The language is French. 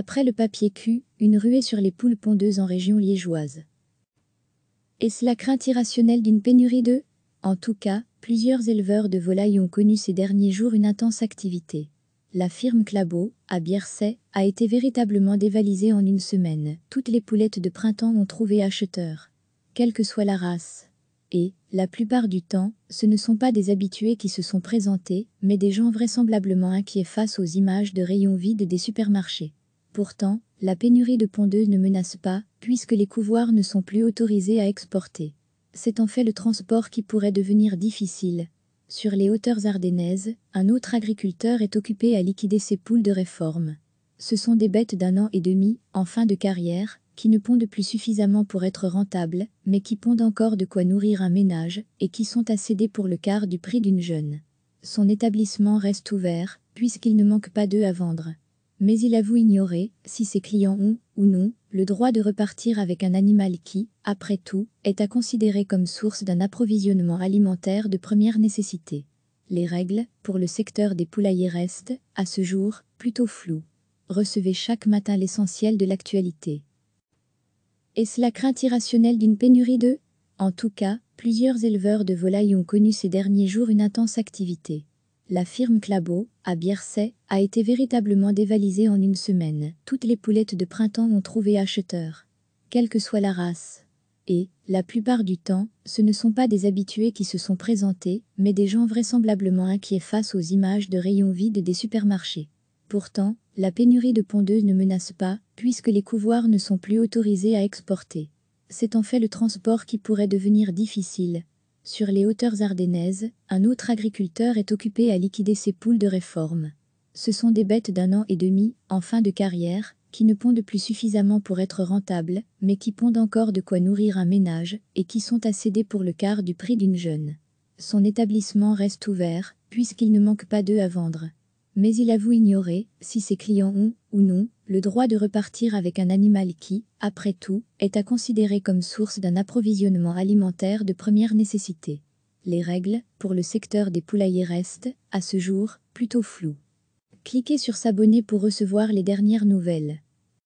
Après le papier cul, une ruée sur les poules pondeuses en région liégeoise. Est-ce la crainte irrationnelle d'une pénurie de? En tout cas, plusieurs éleveurs de volailles ont connu ces derniers jours une intense activité. La firme Clabot, à Bierset, a été véritablement dévalisée en une semaine. Toutes les poulettes de printemps ont trouvé acheteur. Quelle que soit la race. Et, la plupart du temps, ce ne sont pas des habitués qui se sont présentés, mais des gens vraisemblablement inquiets face aux images de rayons vides des supermarchés. Pourtant, la pénurie de pondeuses ne menace pas, puisque les couvoirs ne sont plus autorisés à exporter. C'est en fait le transport qui pourrait devenir difficile. Sur les hauteurs ardennaises, un autre agriculteur est occupé à liquider ses poules de réforme. Ce sont des bêtes d'un an et demi, en fin de carrière, qui ne pondent plus suffisamment pour être rentables, mais qui pondent encore de quoi nourrir un ménage, et qui sont à céder pour le quart du prix d'une jeune. Son établissement reste ouvert, puisqu'il ne manque pas d'œufs à vendre mais il avoue ignorer, si ses clients ont, ou non, le droit de repartir avec un animal qui, après tout, est à considérer comme source d'un approvisionnement alimentaire de première nécessité. Les règles, pour le secteur des poulaillers restent, à ce jour, plutôt floues. Recevez chaque matin l'essentiel de l'actualité. Est-ce la crainte irrationnelle d'une pénurie de? En tout cas, plusieurs éleveurs de volailles ont connu ces derniers jours une intense activité. La firme Clabot, à Bierset, a été véritablement dévalisée en une semaine. Toutes les poulettes de printemps ont trouvé acheteur. Quelle que soit la race. Et, la plupart du temps, ce ne sont pas des habitués qui se sont présentés, mais des gens vraisemblablement inquiets face aux images de rayons vides des supermarchés. Pourtant, la pénurie de pondeuses ne menace pas, puisque les couvoirs ne sont plus autorisés à exporter. C'est en fait le transport qui pourrait devenir difficile, sur les hauteurs ardennaises, un autre agriculteur est occupé à liquider ses poules de réforme. Ce sont des bêtes d'un an et demi, en fin de carrière, qui ne pondent plus suffisamment pour être rentables, mais qui pondent encore de quoi nourrir un ménage, et qui sont à céder pour le quart du prix d'une jeune. Son établissement reste ouvert, puisqu'il ne manque pas d'œufs à vendre mais il avoue ignorer, si ses clients ont, ou non, le droit de repartir avec un animal qui, après tout, est à considérer comme source d'un approvisionnement alimentaire de première nécessité. Les règles, pour le secteur des poulaillers restent, à ce jour, plutôt floues. Cliquez sur s'abonner pour recevoir les dernières nouvelles.